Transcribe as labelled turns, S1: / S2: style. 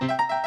S1: you